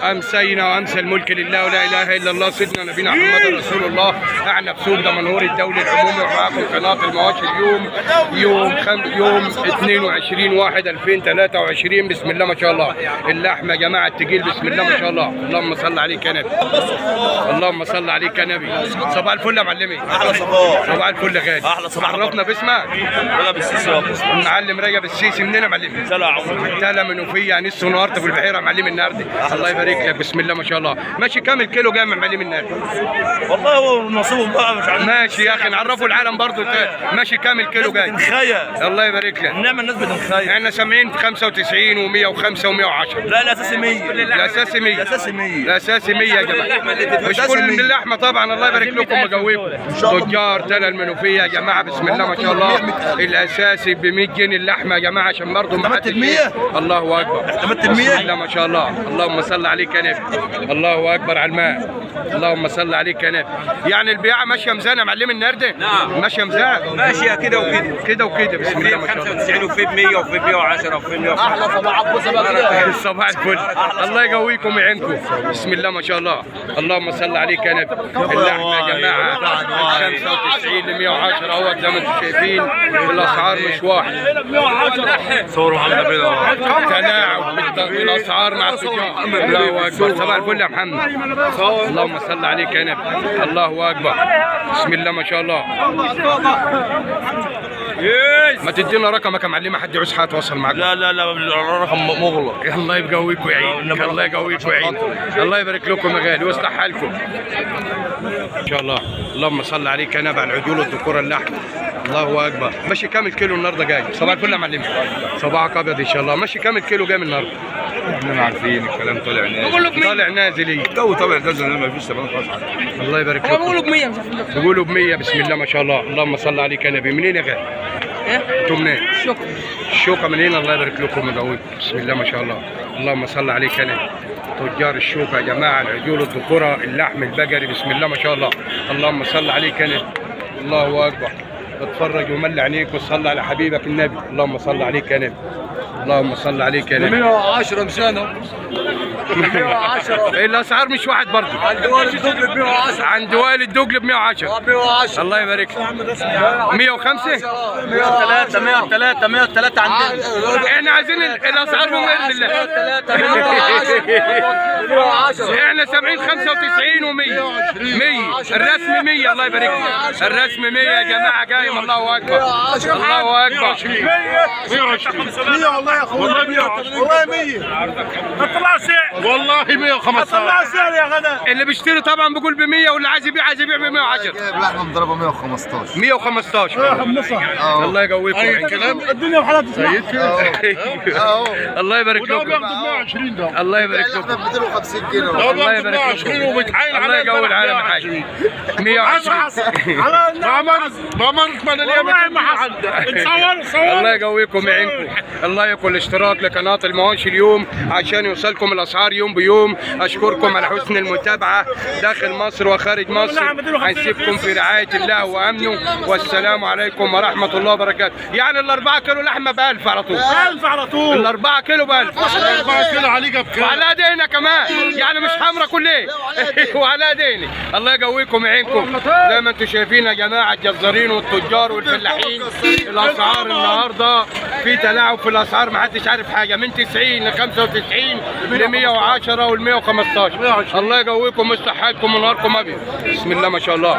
امسينا وامسى الملك لله ولا إله إلا الله. سيدنا نبينا محمد رسول الله. اعنب سوق دمنهور الدولي العمومي ومعاكم قناه المواشي اليوم يوم خم... يوم 22 1 2023 بسم الله ما شاء الله. اللحمة يا جماعة التقيل. بسم الله ما شاء الله. اللهم صل عليك يا نبي. اللهم صل عليك يا نبي. صباح الفل يا معلمي. أحلى صباح. صباح الفل يا غالي. أحلى صباح. عرفنا باسمك. ولا بالسيسي يابا المعلم رجب السيسي. منين يا معلمي؟ سلام. عمري تلا منوفية. انيس ونهارت في البحيرة معلم النهارده. الله يبارك لك بسم الله ما شاء الله. ماشي كام الكيلو جاي من معلم النهارده والله هو نصيبهم بقى مش عارف. ماشي يا أخي نعرفوا العالم برضو. انت ماشي كام الكيلو جاي؟ بتنخيا الله يبارك لك. نعمل الناس بتنخيا إحنا سامعين في 95 و105 و110 لا الاساسي 100 الاساسي 100 الاساسي 100 الاساسي 100 يا جماعة. مش كل من 100. اللحمة طبعا. الله يبارك لكم ويقويكم تجار تلا المنوفية يا جماعة بسم الله ما شاء الله. الأساسي ب 100 جنيه اللحمة يا جماعة عشان برضه ما حدش-؟ الله أكبر. اعتمدت المية؟ بسم الله ما شاء الله. اللهم صل عليك يا نبي. الله أكبر على الماء. اللهم صل عليك يا نبي. يعني البيعه ماشية ميزانه يا معلم النهارده نعم. ماشية ميزانه ماشية كده وكده. كده وكده بسم الله ما شاء الله. 95 وفي 100 وفي 110 وفي 100 أحلى صباح صباح. الفل. الله يقويكم ويعينكم. بسم الله ما شاء الله. اللهم صل عليك يا نبي. اللحمه يا جماعة. من 95 ل 110 اهو زي ما أنتم شايفين. الأسعار مش واحد. صوروا محمد تلاعب بالت- بالأسعار مع التجار الله أكبر. صباح الفل يا محمد. اللهم صل عليك يا نبي. الله أكبر. بسم الله ما شاء الله. ما تدينا رقمك يا معلمه حد يعوز حاجة يتواصل معاك لا لا لا الرقم مغلق. الله يقويك ويعينك الله يقويك ويعينك الله يبارك لكم يا غالي ويصلح حالكم. ان شاء الله. اللهم صل عليك يا نبع العجول والذكور اللحم الله أكبر. ماشي كام الكيلو النهارده جاي. صباح الفل يا معلم. صباحك أبيض إن شاء الله. ماشي كام الكيلو جاي من النهارده. إحنا عارفين الكلام طالع نازل. طالع نازل. إيه الجو طبعا نازل ما فيش ثمن خالص. الله يبارك لكم بقولوا ب 100 بقولوا ب 100 بسم الله ما شاء الله. اللهم صل عليك يا نبي منين يا غالي؟ أنتوا منين؟ الشوكه الشوكه منين الله يبارك لكم ويقويكم بسم الله ما شاء الله. اللهم صل عليك يا نبي. تجار الشوكة يا جماعة العجول الذكورة اللحم البقري. بسم الله ما شاء الله. اللهم صل عليك يا نبي. الله أكبر. اتفرج وملي عينيك وصلي على حبيبك النبي. اللهم صل عليك يا نبي. اللهم صل عليك يا نبي. 110 مشانه 110 الأسعار مش واحد برضه. عند والد دبل ب 110 عند والد دوجل ب 110 ب 110 الله يبارك. فيك 105 103 103 103 عندنا. إحنا عايزين ال- الأسعار بغير الله 110 إحنا سامعين 95 و100 100 الرسم 100 الله يبارك. فيك الرسم 100 يا جماعة قايم. الله أكبر. الله أكبر. 100 والله يا اخويا والله 100 والله 100 طلع سعر والله 115 طلع سعر يا غدا اللي بيشتري طبعا بيقول ب 100 واللي عايز يبيع عايز يبيع ب 110 جايب لحمة مضربة 115 115 الله يقويكم. ويعينكم. الدنيا بحالها سيد اهو الله يبارك لكم 120 ده. الله يبارك لكم ب 250 جنيه الله يبارك لكم وبيتحايل الله عليا يقوي العالم حاج 120 على ضمنت ضمنت ما أنا والله ما صور الله يقويكم ويعينكم الله يكون الاشتراك لقناة المواشي اليوم عشان يوصلكم الأسعار يوم بيوم. أشكركم على حسن المتابعة. داخل مصر وخارج مصر هنسيبكم في رعاية الله وأمنه. والسلام عليكم ورحمة الله وبركاته. يعني الأربعة كيلو لحمة ب 1000 على طول. 1000 على طول. الأربعة كيلو ب 1000 4 كيلو عليك بكام؟ وعلى ايدينا كمان. يعني مش حمرا كل إيه. وعلى ايدينا الله يقويكم ويعينكم زي ما أنتم شايفين يا جماعة الجزارين والتجار والفلاحين. الأسعار النهارده في تلاعب في الأسعار ما حدش عارف حاجة. من 90 ل 95 ل 110 وال 115 الله يقويكم ويصلح حالكم ونهاركم أبيض. بسم الله ما شاء الله.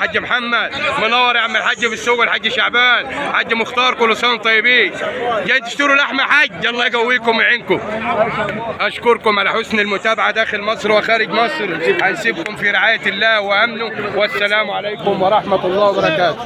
حاج محمد منور يا عم الحاج في السوق الحاج شعبان. حاج مختار كل سنة وأنتم طيبين. جاي تشتروا لحمة حج الله يقويكم ويعينكم. أشكركم على حسن المتابعة داخل مصر وخارج مصر. هنسيبكم في رعاية الله وأمنه. والسلام عليكم ورحمة الله وبركاته.